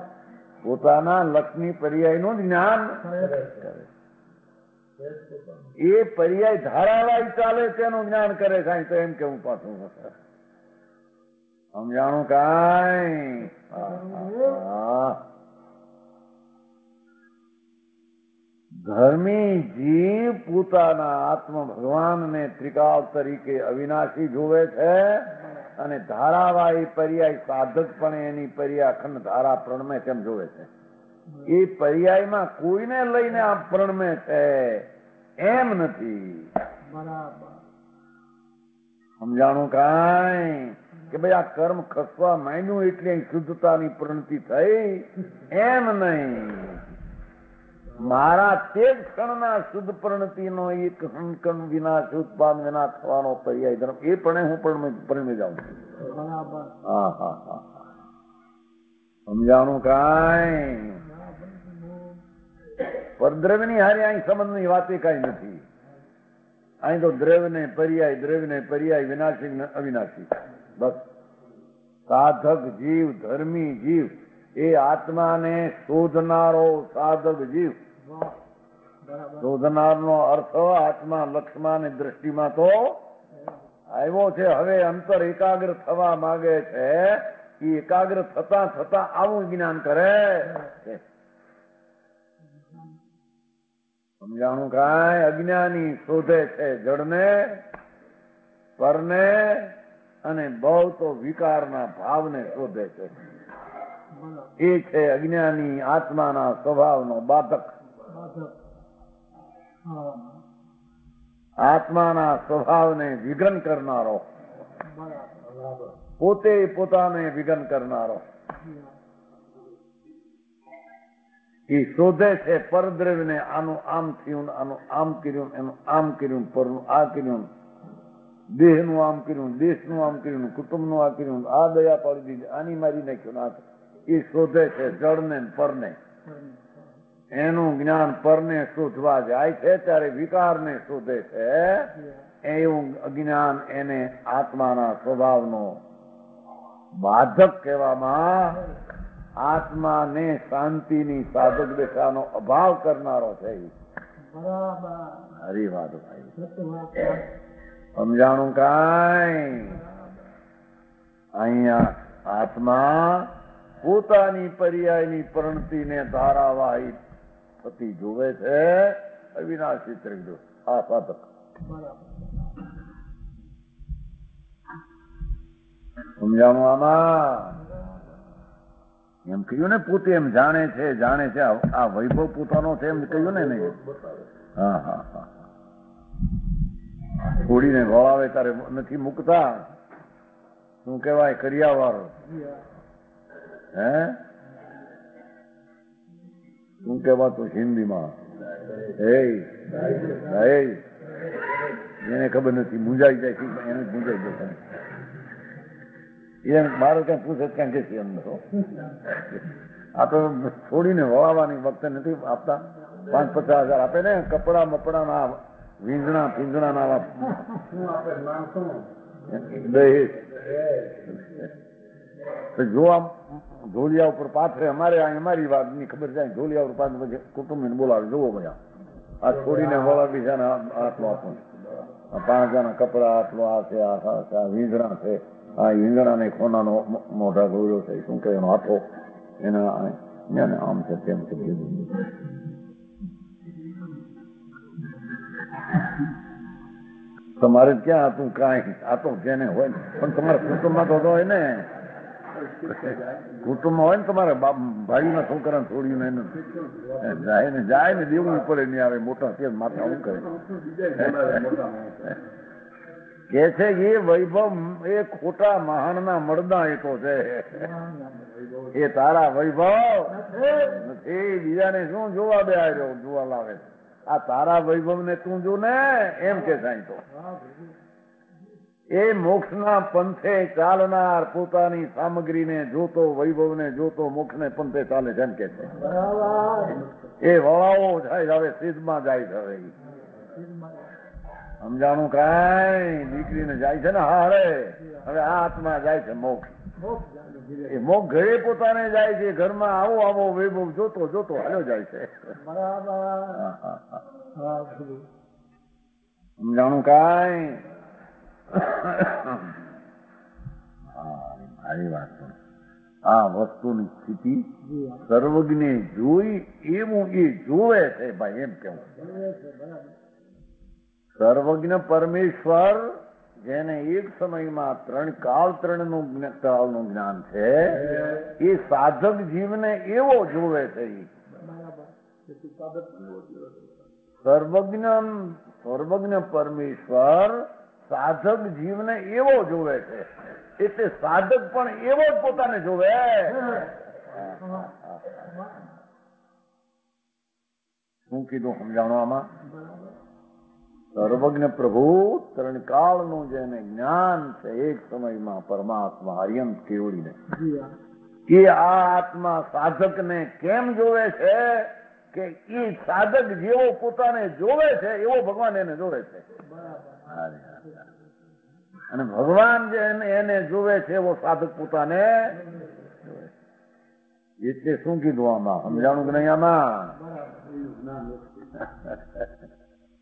S1: પોતાના લક્ષની પર્યાયનું નું જ્ઞાન એ પર્યાય ધારાવાહી ચાલે તેનું જ્ઞાન કરે છે. તો એમ કેવું પાછું. સમજાણું કાંઈ? ધર્મી જીવ પોતાના આત્મ ભગવાનને ત્રિકાળ તરીકે અવિનાશી જોવે છે અને ધારાવાહી પર્યાય સાધકપણે એની અખંડ ધારા પ્રણમે તેમ જોવે છે. એ પર્યાયમાં કોઈને લઈને આ પ્રણમે છે એમ નથી.
S3: બરાબર.
S1: સમજાણું કાંઈ? કે ભાઈ આ કર્મ ખસવા માંડ્યું એટલે શુદ્ધતાની પ્રણતિ થઈ? એમ નહીં. મારા તે ક્ષણના શુદ્ધ પ્રણતિનો એક હંકણ વિના ઉત્પાદ વિના થવાનો પર્યાય ધર્મ. એ પણ હું પણ પરમી જાઉં છું. હા હા હા. સમજાણું કાંઈ? પરદ્રવ્યની હારે અહીં સંબંધની વાતે કાંઈ નથી. અહીં તો દ્રવ્ય ને પર્યાય દ્રવ્ય ને પર્યાય વિનાશી અવિનાશી. બસ. સાધક જીવ, ધર્મી જીવ, એ આત્માને શોધનારો સાધક જીવ. શોધનારનો અર્થ આત્મા લક્ષ્યમાં દ્રષ્ટિમાં તો આવ્યો છે. હવે અંતર એકાગ્ર થવા માંગે છે. એ એકાગ્ર થતા થતા આવું જ્ઞાન કરે સમજાણું કાંઈ? અજ્ઞાની શોધે છે જડને પરને અને બહુ તો વિકારના ભાવને શોધે છે. એ છે અજ્ઞાની આત્માના સ્વભાવનો બાધક. આત્માના સ્વભાવને વિઘન કરનારો. પોતે પોતાને વિઘન કરનારો. એ શોધે છે પરદ્રવ્યને આનું આમ થયું આનું આમ કર્યું, એનું આમ કર્યું, પરનું આ કર્યું દેહનું આમ કર્યું દેશનું આમ કર્યું કુટુંબનું આ કર્યું આ દયા પાડી દીધી આની મારી નાખ્યું આ એ શોધે છે જળને ને પરને. એનું જ્ઞાન પરને શોધવા જાય છે ત્યારે વિકારને શોધે છે. એવું અજ્ઞાન એને આત્માના સ્વભાવનો બાધક કહેવામાં આત્માને શાંતિની સાધક દશાનો અભાવ કરનારો છે. હરી વાત ભાઈ સમજાણું કાંઈ? અહીંયા આત્મા પોતાની પર્યાયની પ્રણતિને ધારાવાહી થતી જોવે છે, અવિનાશી ત્રિજો આ સાધક. સમજાણું આમાં? એમ કહ્યું ને, પોતે એમ જાણે છે જાણે છે. આ વૈભવ પોતાનો છે એમ કહ્યું ને નહીં હા હા હા. છોડીને વળાવે તારે નથી મૂકતા? શું કહેવાય વાળો હે? શું કહેવાતું હિન્દીમાં? એને ખબર નથી, મૂંઝાઈ જાય છે એને મૂંઝાઈ જાય એને મારે ક્યાં પૂછે ક્યાં કે છે અંદર. આ તો છોડીને વળાવવાની વખતે નથી આપતા. પાંચ પચાસ હજાર આપે ને, કપડા મપડાના વીંઝણા ફીંઝણા ના જો આમ ઢોલિયા ઉપર પાથરે અમારે અમારી વાતની ખબર જાય ઢોલિયા ઉપર પાથરે કુટુંબ ને બોલાવે જોવો બધા આ. છોડીને વળાવી છે ને આટલો આપણને પાંચાના કપડા આટલો આ છે આ આ છે, આ વીંઝણા છે. આ વીંઝણાને ખોનાનો મોઢા ગોળ્યો છે શું કે એનો હાથો એને આમ છે તેમ છે તમારે ક્યાં હતું કાંઈ? આ તો જેને હોય ને. પણ તમારા કુટુંબમાં તો હોય ને. કુટુંબમાં હોય ને તમારે ભાઈના છોકરા છોડીને ને જાય ને જાય ને, દેવું પડે નહીં આવે મોટા છે, માથા શું કરે. કે છે, એ વૈભવ, એ ખોટા મહાણના મળદા એકો છે. એ તારા વૈભવ નથી. બીજાને શું જોવા બે આવ્યો જોવા લાવે આ તારા વૈભવ ને તું જો ને, એમ કે સાંઈ તો. એ મોક્ષના પંથે ચાલનાર પોતાની સામગ્રીને જોતો, વૈભવને જોતો, મોક્ષને પંથે ચાલે છે એમ કે છે. એ વળાવો જાય હવે સિદ્ધમાં જાય હવે સમજાણું કાંઈ? દીકરીને જાય છે ને હારે. હવે આ આત્મા જાય છે મોક્ષ. એ મોક્ષ ઘરે પોતાને જાય છે, ઘરમાં આવો આવો વૈભવ જોતો જોતો હાલ્યો જાય છે. સમજાણું કાંઈ? મારી વાત આ વસ્તુની સ્થિતિ સર્વજ્ઞે જોઈ, એવું એ જોવે છે ભાઈ, એમ કેવું સર્વજ્ઞ પરમેશ્વર જેને એક સમયમાં ત્રણ કાળ ત્રણનું કાળનું જ્ઞાન છે એ સાધક જીવને એવો જોવે છે. સર્વજ્ઞ સર્વજ્ઞ પરમેશ્વર સાધક જીવને એવો જોવે છે. એટલે સાધક પણ એવો જ પોતાને જોવે. શું કીધું સમજાણો આમાં? સર્વજ્ઞ પ્રભુ ત્રણ કાળનું જેને જ્ઞાન છે એક સમયમાં પરમાત્મા હરિયંત કેવડીને. કે આ આત્મા સાધકને કેમ જોવે છે? કે એ સાધક જેવો પોતાને જોવે છે, એવો ભગવાન એને જોવે છે. અને ભગવાન જે એને જોવે છે, એવો સાધક પોતાને એટલે શું કીધું આમાં? સમજાણું કે નહીં આમાં?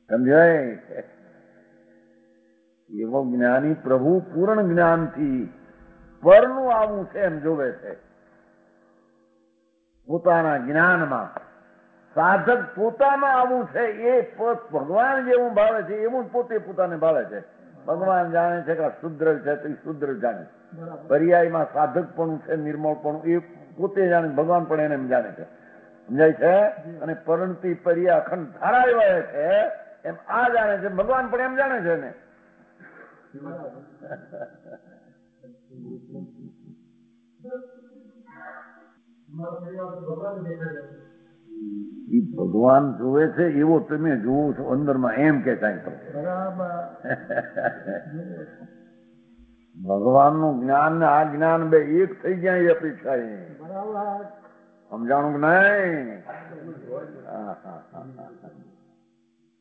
S1: સમજાય? એવો જ્ઞાની પ્રભુ પૂર્ણ જ્ઞાનથી પરનું આવું છે એમ જોવે છે. પોતાના જ્ઞાનમાં સાધક પોતામાં આવું છે એ પોત ભગવાન જેવું ભાવે છે એવું પોતે પોતાને ભાવે છે. ભગવાન જાણે છે કે શુદ્ર છે તો શુદ્ર જાણે. પર્યાયમાં સાધકપણું છે નિર્મળપણું એ પોતે જાણે ભગવાન પણ એને જાણે છે. સમજાય છે? અને પરણતી પર્યા અખંડ ધારા એવા છે એમ આ જાણે છે ભગવાન પણ એમ જાણે છે ને. ભગવાન જોવે છે એવો તમે જોવો છો અંદરમાં એમ કે કઈ તો.
S3: ભગવાન
S1: ભગવાનનું જ્ઞાન ને આ જ્ઞાન બે એક થઈ ગયા એ અપેક્ષા સમજાણું નહીં? હા, હા, હા,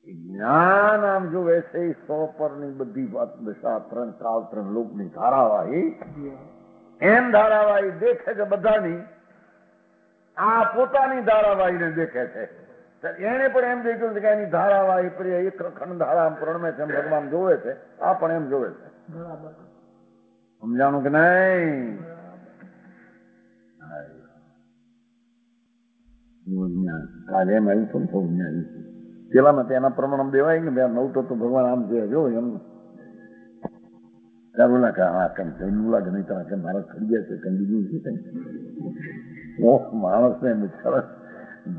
S1: જ્ઞાન આમ જોવે છે એ સો પરની બધી વાત દશા ત્રણ કાળ ત્રણ લોકની ધારાવાહી એમ ધારાવાહી દેખે છે બધાની. આ પોતાની ધારાવાહીને દેખે છે. એને પણ એમ દેખ્યું છે કે એની ધારાવાહી પ્રિય એક ખંડ ધારા પ્રણમે છે ભગવાન જોવે છે આ પણ એમ જોવે છે.
S3: બરાબર.
S1: સમજાણું કે નહીં? જ્ઞાન. કાલે એમ આવ્યું થોડું જ્ઞાન. પેલામાં તેના પ્રમાણે દેવાય ને બે નવ તો ભગવાન આમ છે જો એમ. ત્યારે ઓલા હા કેમ જૈન લાગે નહીં તારા કે મારા ખડી છે કેમ બીજું છે કંઈ માણસને બિચારા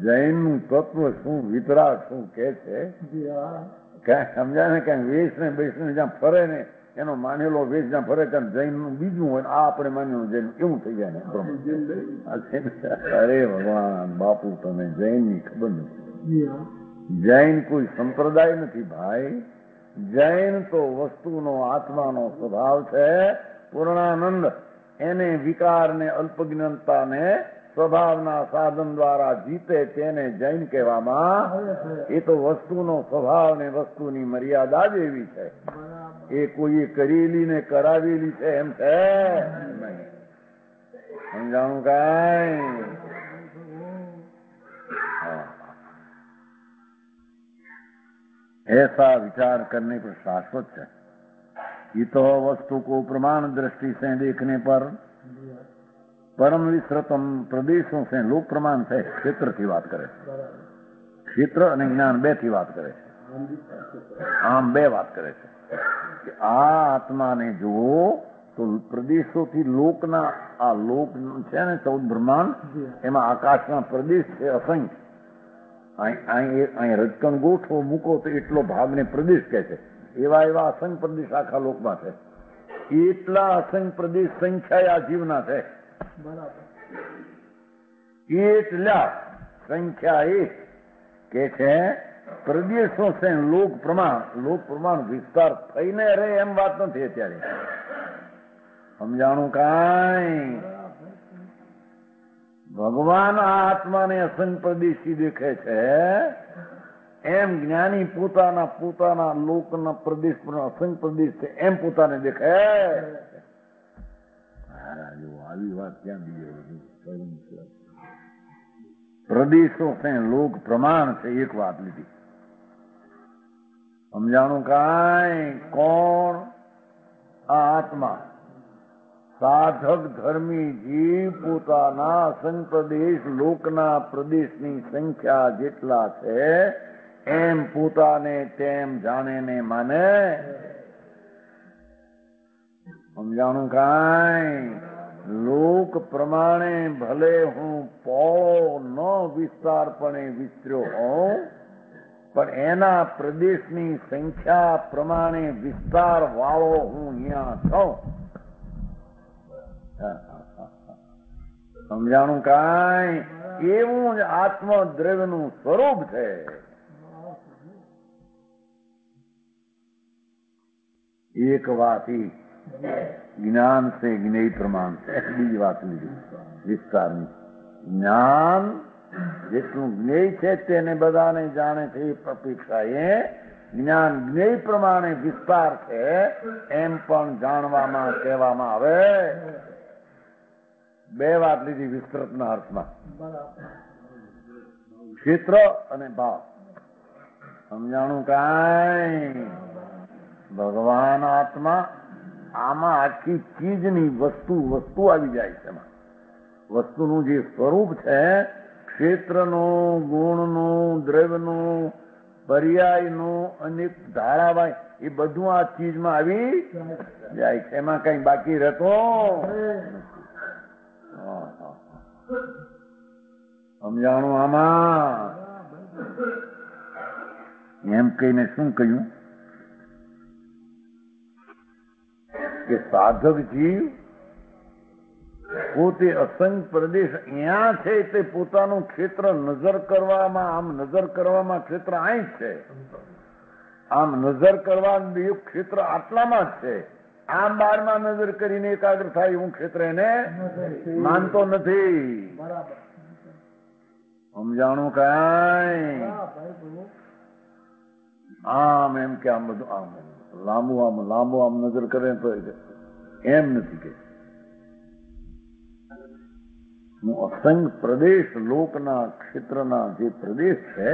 S1: જૈનનું તત્વ શું વિતરાગ શું કે છે?
S3: જી
S1: સમજાય ને કાંઈ વેશ ને બેસ ને જ્યાં ફરે ને એનો માનેલો વેશ જ્યાં ફરે ત્યાં જૈનનું બીજું હોય આ આપણે માનેલું જૈન એવું થઈ જાય ને અરે ભગવાન બાપુ તમે જૈનની ખબર નથી. જૈન કોઈ સંપ્રદાય નથી ભાઈ. જૈન તો વસ્તુનો આત્માનો સ્વભાવ છે પૂર્ણાનંદ. એને વિકારને અલ્પજ્ઞાનતાને સ્વભાવના સાધન દ્વારા જીતે તેને જૈન કહેવામાં એ તો વસ્તુનો સ્વભાવ ને વસ્તુની મર્યાદા જ એવી છે. એ કોઈએ કરેલી ને કરાવેલી છે એમ છે. સમજાણું કાંઈ? ऐसा विचार करने पर शाश्वत है ये तो वस्तु को प्रमाण दृष्टि से देखने पर
S3: જી હા
S1: परम विस्तृतम प्रदेशों से लोक प्रमाण से क्षेत्र की बात करे
S3: બરાબર
S1: ક્ષેત્ર અને જ્ઞાન બે થી વાત કરે છે
S3: આમ બી સાચું છે.
S1: આમ બે વાત કરે છે કે આ આત્માને જુઓ તો પ્રદેશોથી લોકના આ લોક છે ને ચૌદ બ્રહ્માંડ
S3: જી હા
S1: એમાં આકાશના પ્રદેશ છે અસંખ્ય અહીં રજકણ ગોઠવો, મૂકો તો એટલો ભાગને પ્રદેશ કહે છે. એવા એવા અસંગ પ્રદેશ આખા લોકમાં છે. એટલા અસંગ પ્રદેશ સંખ્યા આ જીવના છે. એટલા સંખ્યા એક કે છે, પ્રદેશો છે લોક પ્રમાણ લોક પ્રમાણ વિસ્તાર થઈને રહે એમ વાત નથી અત્યારે. સમજાણું કાંઈ? ભગવાન આ આત્માને અસંગ પ્રદેશી દેખે છે, એમ જ્ઞાની પોતાના પોતાના લોકના પ્રદેશ પણ અસંગ પ્રદેશ છે, એમ પોતાને દેખે. આવી વાત ક્યાં પ્રદેશો છે, લોક પ્રમાણ છે, એક વાત લીધી. સમજાણું કાંઈ? કોણ? આ આત્મા. સાધક ધર્મી જીવ પોતાના અસંગ પ્રદેશ લોકના પ્રદેશની સંખ્યા જેટલા છે, એમ પોતાને તેમ જાણે ને માને. સમજાણું કાંઈ? લોક પ્રમાણે ભલે હું પોળો ન વિસ્તારપણે વિસ્તર્યો હોઉં, પણ એના પ્રદેશની સંખ્યા પ્રમાણે વિસ્તાર વાળો હું અહીંયા છું સમજાણું કાંઈ? એવું જ આત્મ દ્રવ્યનું સ્વરૂપ છે. એક વાત જ્ઞાન છે જ્ઞેય પ્રમાણ બીજી વાત લીધી વિસ્તારની. જ્ઞાન જેટલું જ્ઞેય છે તેને બધાને જાણે છે એ અપેક્ષાએ જ્ઞાન જ્ઞેય પ્રમાણે વિસ્તાર છે એમ પણ જાણવામાં, કહેવામાં આવે. બે વાત લીધી વિસ્તૃતના અર્થમાં. ક્ષેત્ર અને ભાવ. સમજાણું કાંઈ? ભગવાન આત્મા આમાં આખી ચીજની વસ્તુ વસ્તુ આવી જાય છે એમાં. વસ્તુનું જે સ્વરૂપ છે ક્ષેત્રનું ગુણનું દ્રવ્યનું પર્યાયનું અને ધારાવાય એ બધું આ ચીજમાં આવી જાય છે. એમાં કઈ બાકી રહેતો. સમજાણું આમાં? એમ કહીને શું કહ્યું? કે સાધક જીવ પોતે અસંગ પ્રદેશ અહીંયા છે તે પોતાનું ક્ષેત્ર નજર કરવામાં, આમ નજર કરવામાં ક્ષેત્ર અહીં છે. આમ નજર કરવા ક્ષેત્ર આટલામાં જ છે. આમ બારમાં નજર કરીને એકાગ્ર થાય હું ક્ષેત્ર એને માનતો નથી. સમજાણું કાંઈ? આમ એમ કે આમ બધું આમ લાંબુ આમ લાંબુ આમ નજર કરે તો એમ નથી કે. હું અસંગ પ્રદેશ લોકના ક્ષેત્રના જે પ્રદેશ છે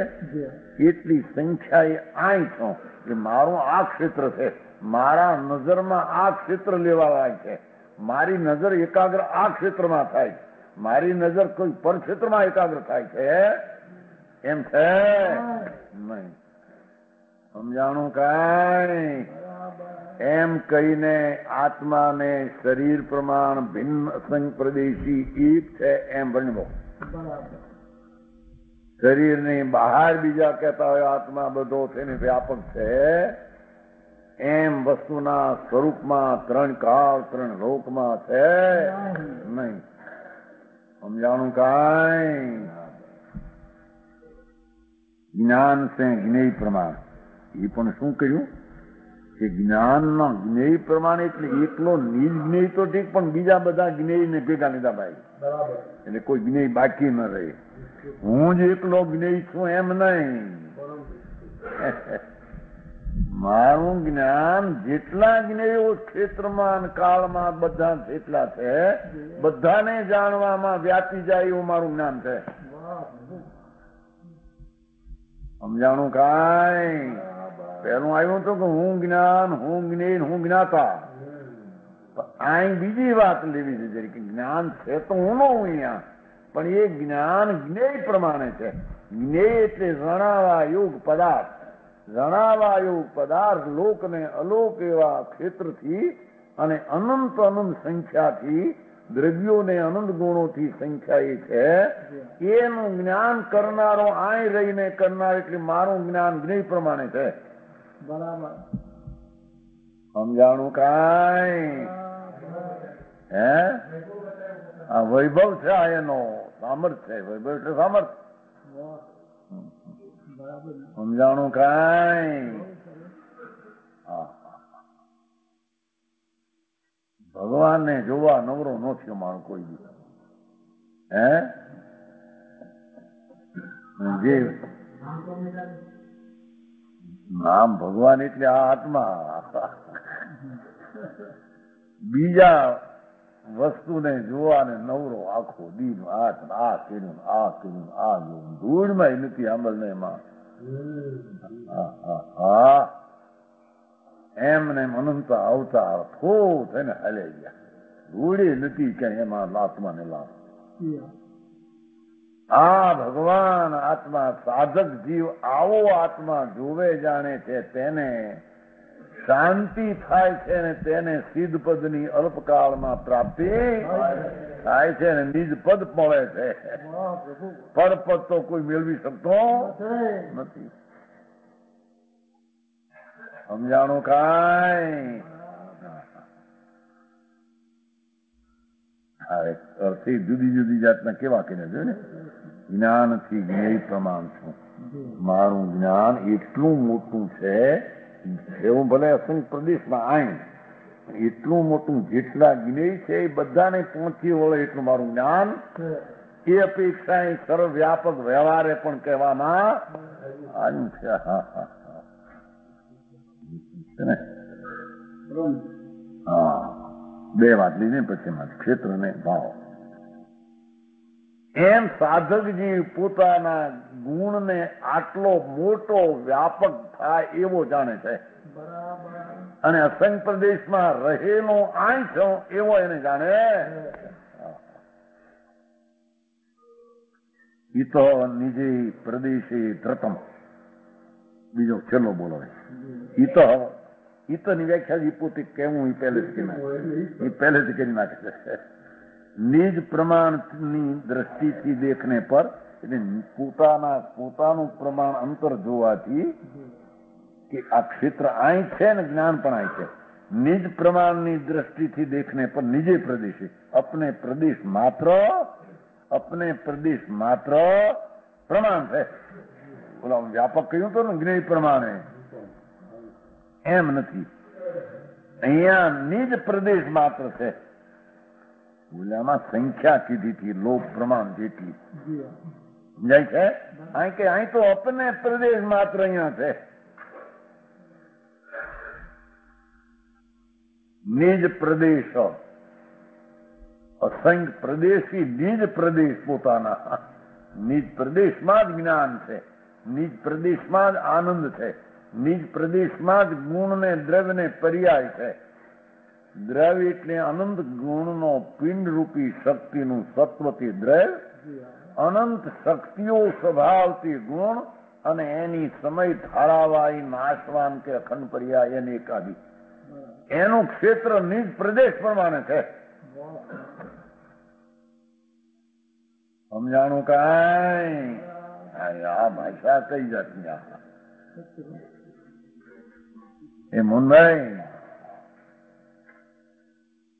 S1: એટલી સંખ્યા એ આય છો કે મારું આ ક્ષેત્ર છે. મારા નજરમાં આ ક્ષેત્ર લેવા લાયક છે. મારી નજર એકાગ્ર આ ક્ષેત્રમાં થાય છે. મારી નજર કોઈ પર ક્ષેત્રમાં એકાગ્ર થાય છે? એમ છે? નહીં. સમજાણું કાંઈ? એમ કહીને આત્માને શરીર પ્રમાણ ભિન્ન અસંગ પ્રદેશી એક છે એમ
S3: બરાબર
S1: શરીરની બહાર બીજા કહેતા હોય આત્મા બધો છે ને વ્યાપક છે. એમ વસ્તુના સ્વરૂપમાં ત્રણ કાળ ત્રણ લોકમાં છે? નહીં. સમજાણું કાંઈ? જ્ઞાન છે જ્ઞેય પ્રમાણ. એ પણ શું કહ્યું? કે જ્ઞાનના જ્ઞેય પ્રમાણ એટલે એકલો નિજ જ્ઞેય તો ઠીક પણ બીજા બધા જ્ઞેયને ભેગા લીધા ભાઈ એટલે કોઈ જ્ઞેય બાકી ન રહે. હું જ એકલો જ્ઞેય છું એમ નહીં. મારું જ્ઞાન જેટલા જ્ઞેયો ક્ષેત્રમાં કાળમાં બધા જેટલા છે, બધાને જાણવામાં વ્યાપી જાય એવું મારું જ્ઞાન છે. સમજાણું કાંઈ? પેલું આવ્યું હતું કે હું જ્ઞાન, હું જ્ઞેન હું જ્ઞાતા. અહીં બીજી વાત લેવી છે જરી કે જ્ઞાન છે તો હું નો અહીંયા. પણ એ જ્ઞાન જ્ઞેય પ્રમાણે છે. જ્ઞેય એટલે જણાવા યોગ પદાર્થ. જણાવા યોગ પદાર્થ લોક ને અલોક એવા ક્ષેત્રથી અને અનંત અનંત સંખ્યાથી દ્રવ્યોને અનંત ગુણોથી સંખ્યા છે. એનું જ્ઞાન કરનારો આય રહીને કરનાર એટલે મારું જ્ઞાન જ્ઞેય પ્રમાણે છે.
S3: બરાબર.
S1: સમજાણું કાંઈ? હે? આ વૈભવ છે આ એનો સામર્થ છે. વૈભવ એટલે સામર્થ. સમજાણું કાંઈ. ભગવાનને જોવા નવરો નો થયો મારો કોઈ બી હે જે નામ ભગવાન એટલે આ આત્મા. બીજા વસ્તુને જોવાને નવરો આખો દીન આ આ કર્યું આ કર્યું આ જોયું ધૂળમાં નથી આંબલ ને એમાં. હા. એમને અનંત અવતાર થો થઈને હલે ગયા. ધૂળી નથી ક્યાંય એમાં લાતમાં ને લાત આ ભગવાન આત્મા સાધક જીવ આવો આત્મા જોવે જાણે છે તેને શાંતિ થાય છે ને તેને સિદ્ધ પદની અલ્પકાળમાં પ્રાપ્તિ થાય છે ને નિજ પદ મળે છે. પરપદ તો કોઈ મેળવી શકતો
S3: નથી.
S1: સમજાણું કાંઈ? અર્થી જુદી જુદી જાતના કેવા કે ને? જ્ઞાનથી જ્ઞેય પ્રમાણ છું. મારું જ્ઞાન એટલું મોટું છે એવું ભલે અસંખ્ય પ્રદેશમાં આય એટલું મોટું જેટલા જ્ઞેય છે એ બધાને પહોંચી વળે એટલું મારું જ્ઞાન. એ અપેક્ષા એ સર્વવ્યાપક વ્યવહારે પણ કહેવામાં આવ્યું છે. હા, હા, હા. હા. બે વાત લીધી પછી ક્ષેત્ર ને ભાવ. એમ સાધકજી પોતાના પોતાના ગુણને આટલો મોટો વ્યાપક થાય એવો જાણે છે. અને અસંગ પ્રદેશમાં રહેલો આંશ એવો એને જાણે. ઈતો નિજે પ્રદેશે ધ્રતમ બીજો છેલ્લો બોલો હિતની વ્યાખ્યા ઈ પોતે કેવું એ પહેલેથી કરી નાખે એ પહેલેથી કરી નાખે છે. નિજ પ્રમાણની દ્રષ્ટિથી દેખને પર, એટલે પોતાના, પોતાનું પ્રમાણ અંતર જોવાથી કે આ ક્ષેત્ર અહીં છે ને જ્ઞાન પણ અહીં છે. નિજ પ્રમાણની દ્રષ્ટિથી દેખને પર નિજે પ્રદેશે. અપને પ્રદેશ માત્ર, અપને પ્રદેશ માત્ર પ્રમાણ છે. ઓલા વ્યાપક કહ્યું તો ને, જ્ઞેય પ્રમાણે. એમ નથી. અહીંયા નિજ પ્રદેશ માત્ર છે. બોલ્યામાં સંખ્યા કીધી હતી લોક પ્રમાણ જેટલી સમજાય છે? અહીં કે અહીં તો અપને પ્રદેશ માત્ર અહીંયા છે. નિજ પ્રદેશ. અસંખ્ય પ્રદેશી નિજ પ્રદેશ પોતાના. નિજ પ્રદેશમાં જ જ્ઞાન છે. નિજ પ્રદેશમાં જ આનંદ છે. નિજ પ્રદેશમાં જ ગુણ ને દ્રવ્ય ને પર્યાય છે. દ્રવ્ય એટલે અનંત ગુણનો પિંડ રૂપી શક્તિનું સત્વથી
S3: દ્રવ
S1: અનંત શક્તિઓ સ્વભાવથી ગુણ અને એની સમય ધારાવાહી નાશવાન કે અખંડ પર્યાય એને એકાદી. એનું ક્ષેત્ર નિજ પ્રદેશ પ્રમાણે છે. સમજાણું કઈ? આ ભાષા કઈ જાતની આ? એ હો,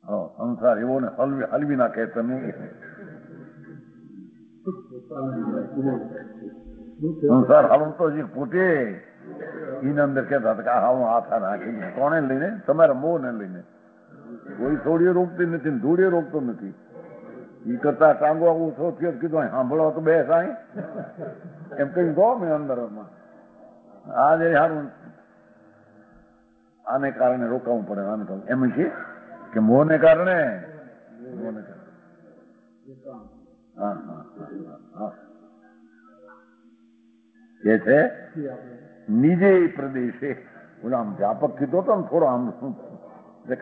S1: સંસાર એવો ને હલવી હલવી નાખે તમે સંસાર હલવતો જે પોતે. ઈને અંદર કહેતા હતા કે હા હું હાથા નાખી કોને લઈને? તમારા મોહને લઈને. કોઈ થોડીએ રોકતી નથી ધૂળીએ રોકતો નથી. ઈ કરતા ટાંગો ઓછો થયો કીધું સાંભળવા સાંભળો તો બેસ અહીં. એમ કઈ ગો મેં અંદર આજે સારું આને કારણે રોકાવું પડે કારણે. એમ છે કે મોહને કારણે? મોહને કારણે. કે છે? નીજે પ્રદેશે. ઓલા આમ વ્યાપક કીધો તો થોડો આમ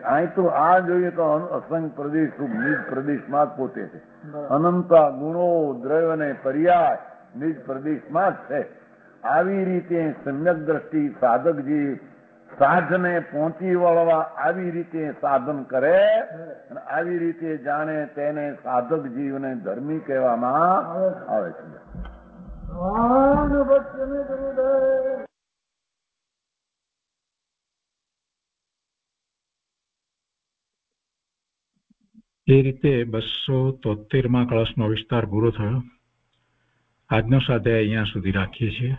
S1: અહીં તો આ જોઈએ તો અસંગ પ્રદેશ નિજ પ્રદેશમાં જ પોતે છે. અનંત ગુણો દ્રવ્ય અને પર્યાય નિજ પ્રદેશમાં જ છે. આવી રીતે સમ્યક દ્રષ્ટિ સાધક જે સાધને પહોંચી વળવા આવી રીતે સાધન કરે આવી રીતે જાણે તેને સાધક જીવને ધર્મી કહેવામાં આવે છે.
S2: એ રીતે બસો તોતેરમાં કળશનો વિસ્તાર પૂરો થયો. આજનો સાથે અહીંયા સુધી રાખીએ છીએ.